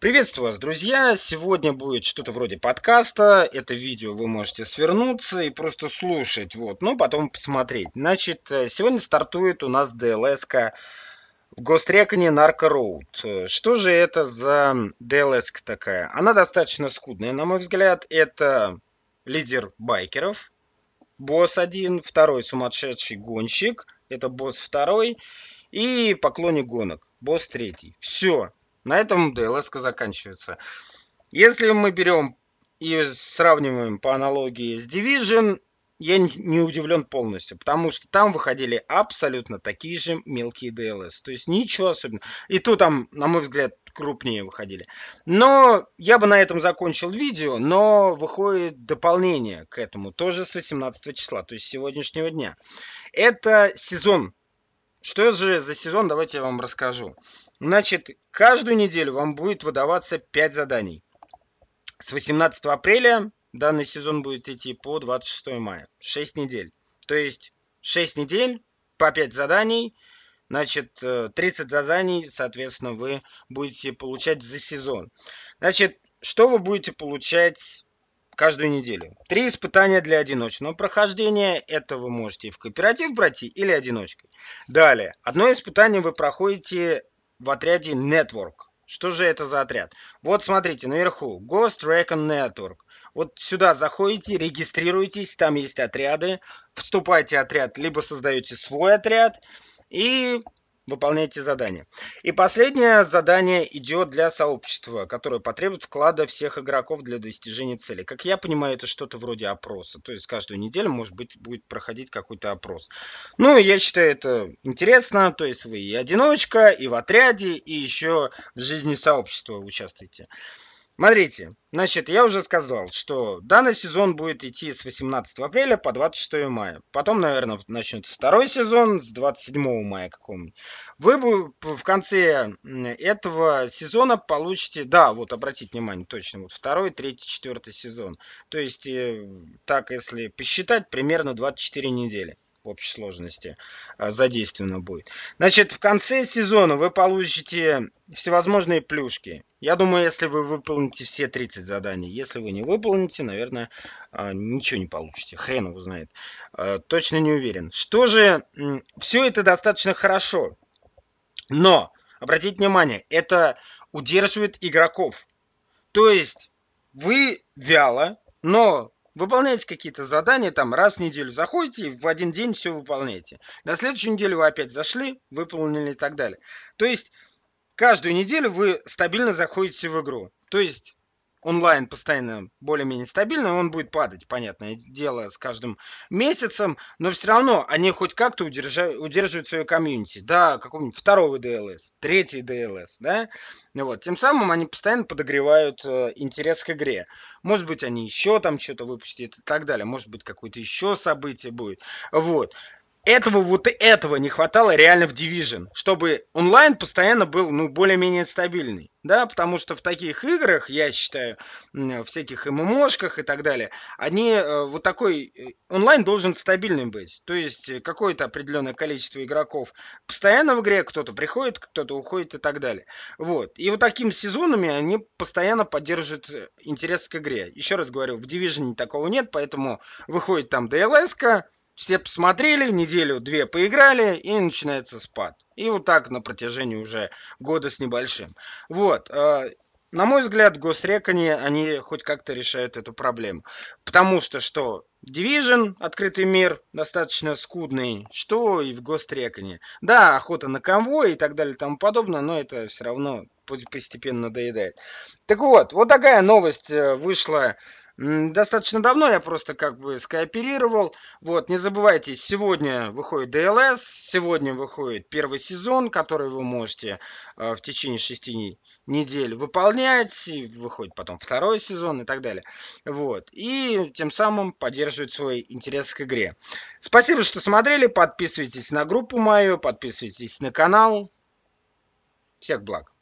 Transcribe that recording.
Приветствую вас, друзья! Сегодня будет что-то вроде подкаста. Это видео вы можете свернуться и просто слушать, вот, ну потом посмотреть. Значит, э, сегодня стартует у нас DLS в Гостреконе Нарко Роуд. Что же это за DLS такая? Она достаточно скудная, на мой взгляд. Это лидер байкеров, босс один, второй сумасшедший гонщик, это босс второй, и поклонник гонок, босс третий. Все, на этом ДЛС заканчивается. Если мы берем и сравниваем по аналогии с Division, я не удивлен полностью, потому что там выходили абсолютно такие же мелкие DLS. То есть ничего особенного. И тут там, на мой взгляд, крупнее выходили. Но я бы на этом закончил видео, но выходит дополнение к этому, тоже с 18 числа, то есть сегодняшнего дня. Это сезон. Что же за сезон, давайте я вам расскажу. Значит, каждую неделю вам будет выдаваться 5 заданий. С 18 апреля данный сезон будет идти по 26 мая. 6 недель. То есть 6 недель по 5 заданий. Значит, 30 э, заданий, соответственно, вы будете получать за сезон. Значит, что вы будете получать каждую неделю. Три испытания для одиночного прохождения. Это вы можете в кооператив пройти или одиночкой. Далее. Одно испытание вы проходите в отряде Network. Что же это за отряд? Вот смотрите, наверху Ghost Recon Network. Вот сюда заходите, регистрируйтесь, там есть отряды. Вступайте в отряд, либо создаете свой отряд. И выполняйте задание. И последнее задание идет для сообщества, которое потребует вклада всех игроков для достижения цели. Как я понимаю, это что-то вроде опроса. То есть каждую неделю, может быть, будет проходить какой-то опрос. Ну, я считаю это интересно. То есть вы и одиночка, и в отряде, и еще в жизни сообщества участвуете. Смотрите, значит, я уже сказал, что данный сезон будет идти с 18 апреля по 26 мая. Потом, наверное, начнется второй сезон с 27 мая какого-нибудь. Вы в конце этого сезона получите, да, вот обратите внимание, точно, вот второй, третий, четвертый сезон. То есть, э, так, если посчитать, примерно 24 недели общей сложности а, задействовано будет. Значит, в конце сезона вы получите всевозможные плюшки. Я думаю, если вы выполните все 30 заданий. Если вы не выполните, наверное, а, ничего не получите. Хрен его знает. А, точно не уверен. Что же, все это достаточно хорошо. Но, обратите внимание, это удерживает игроков. То есть, вы вяло, но выполняете какие-то задания, там раз в неделю заходите, в один день все выполняете. На следующую неделю вы опять зашли, выполнили и так далее. То есть каждую неделю вы стабильно заходите в игру. То есть онлайн постоянно более-менее стабильный, он будет падать, понятное дело, с каждым месяцем, но все равно они хоть как-то удерживают, удерживают свою комьюнити, да, какого-нибудь второго DLS, третий DLS, да, вот, тем самым они постоянно подогревают э, интерес к игре. Может быть, они еще там что-то выпустят и так далее, может быть, какое-то еще событие будет, вот этого вот этого не хватало реально в Division, чтобы онлайн постоянно был, ну, более-менее стабильный, да, потому что в таких играх, я считаю, всяких ММОшках и так далее, они, э, вот такой э, онлайн должен стабильный быть, то есть э, какое-то определенное количество игроков постоянно в игре, кто-то приходит, кто-то уходит и так далее, вот, и вот такими сезонами они постоянно поддерживают интерес к игре, еще раз говорю, в Division такого нет, поэтому выходит там DLS-ка, все посмотрели, неделю-две поиграли, и начинается спад. И вот так на протяжении уже года с небольшим. Вот. Э, на мой взгляд, госрекони, они хоть как-то решают эту проблему. Потому что, что Division, открытый мир, достаточно скудный, что и в гостреконе. Да, охота на конвой и так далее и тому подобное, но это все равно постепенно надоедает. Так вот, вот такая новость э, вышла Достаточно давно я просто как бы скооперировал. Вот, не забывайте, сегодня выходит DLS, сегодня выходит первый сезон, который вы можете э, в течение шести недель выполнять, и выходит потом второй сезон и так далее. Вот, и тем самым поддерживать свой интерес к игре. Спасибо, что смотрели, подписывайтесь на группу мою, подписывайтесь на канал. Всех благ.